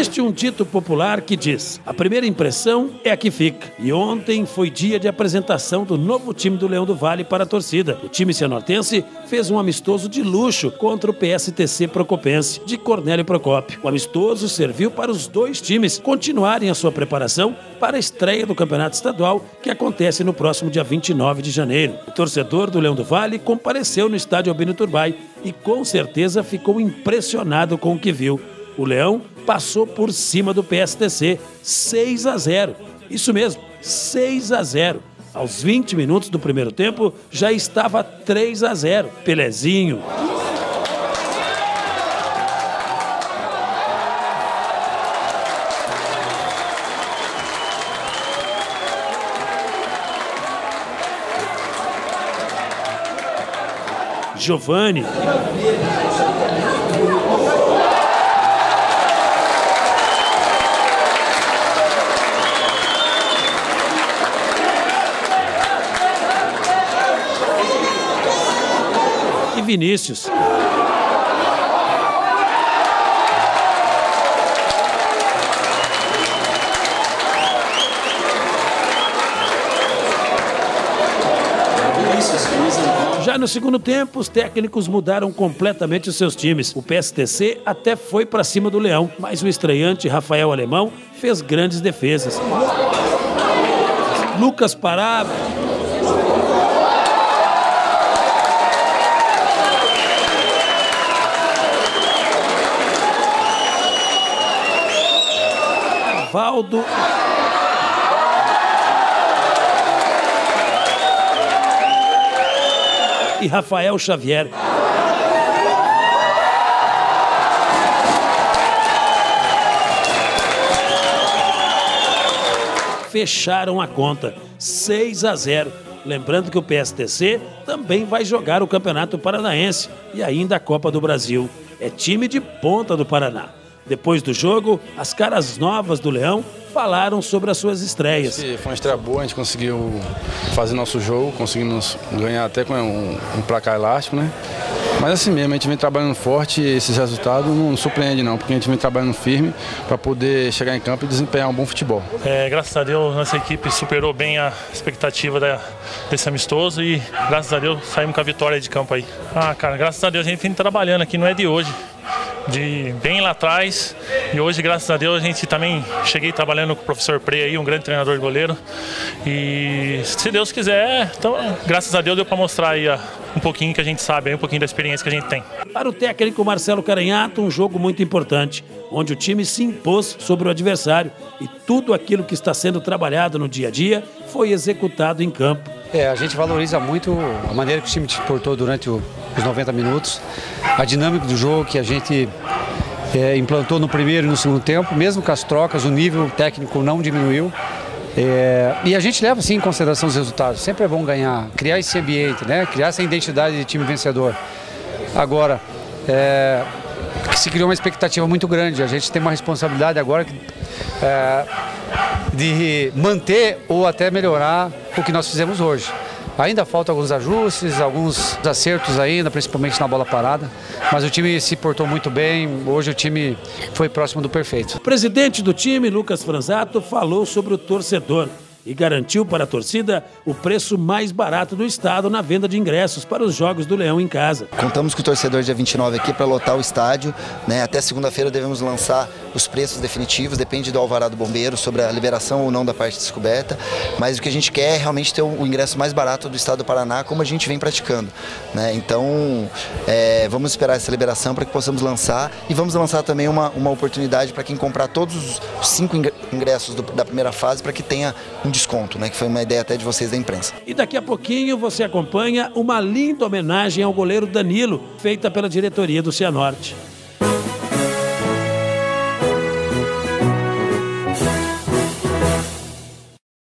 Existe um dito popular que diz: a primeira impressão é a que fica. E ontem foi dia de apresentação do novo time do Leão do Vale para a torcida. O time cianortense fez um amistoso de luxo contra o PSTC Procopense, de Cornélio Procópio. O amistoso serviu para os dois times continuarem a sua preparação para a estreia do Campeonato Estadual, que acontece no próximo dia 29 de janeiro. O torcedor do Leão do Vale compareceu no estádio Albino Turbay e com certeza ficou impressionado com o que viu. O Leão passou por cima do PSTC 6 a 0. Isso mesmo, 6 a 0. Aos 20 minutos do primeiro tempo já estava 3 a 0. Pelezinho. Giovanni. Vinícius. Já no segundo tempo, os técnicos mudaram completamente os seus times. O PSTC até foi para cima do Leão, mas o estreante Rafael Alemão fez grandes defesas. Lucas Pará Valdo. E Rafael Xavier. Fecharam a conta, 6 a 0. Lembrando que o PSTC também vai jogar o Campeonato Paranaense e ainda a Copa do Brasil. É time de ponta do Paraná. Depois do jogo, as caras novas do Leão falaram sobre as suas estreias. Foi uma estreia boa, a gente conseguiu fazer nosso jogo, conseguimos ganhar até com um, um placar elástico, né? Mas assim mesmo, a gente vem trabalhando forte e esses resultados não surpreende não, porque a gente vem trabalhando firme para poder chegar em campo e desempenhar um bom futebol. É, graças a Deus, nossa equipe superou bem a expectativa da, desse amistoso e graças a Deus saímos com a vitória de campo aí. Ah, cara, graças a Deus a gente vem trabalhando aqui, não é de hoje de bem lá atrás. E hoje, graças a Deus, a gente também cheguei trabalhando com o professor Pre aí, um grande treinador de goleiro. E se Deus quiser, então, graças a Deus deu para mostrar aí um pouquinho que a gente sabe, um pouquinho da experiência que a gente tem. Para o técnico Marcelo Caranhato, um jogo muito importante, onde o time se impôs sobre o adversário e tudo aquilo que está sendo trabalhado no dia a dia foi executado em campo. É, a gente valoriza muito a maneira que o time se portou durante o, os 90 minutos, a dinâmica do jogo que a gente é, implantou no primeiro e no segundo tempo, mesmo com as trocas, o nível técnico não diminuiu. É, e a gente leva sim em consideração os resultados. Sempre é bom ganhar, criar esse ambiente, né? criar essa identidade de time vencedor. Agora, é, se criou uma expectativa muito grande. A gente tem uma responsabilidade agora é, de manter ou até melhorar o que nós fizemos hoje. Ainda faltam alguns ajustes, alguns acertos ainda, principalmente na bola parada. Mas o time se portou muito bem. Hoje o time foi próximo do perfeito. O presidente do time, Lucas Franzato, falou sobre o torcedor e garantiu para a torcida o preço mais barato do estado na venda de ingressos para os Jogos do Leão em casa. Contamos com o torcedor dia 29 aqui para lotar o estádio. Né? Até segunda-feira devemos lançar os preços definitivos, depende do alvará do bombeiro sobre a liberação ou não da parte descoberta. Mas o que a gente quer é realmente ter o ingresso mais barato do estado do Paraná, como a gente vem praticando. Né? Então, é, vamos esperar essa liberação para que possamos lançar e vamos lançar também uma, uma oportunidade para quem comprar todos os cinco ingressos do, da primeira fase para que tenha um desconto, né? Que foi uma ideia até de vocês da imprensa. E daqui a pouquinho você acompanha uma linda homenagem ao goleiro Danilo, feita pela diretoria do Cianorte.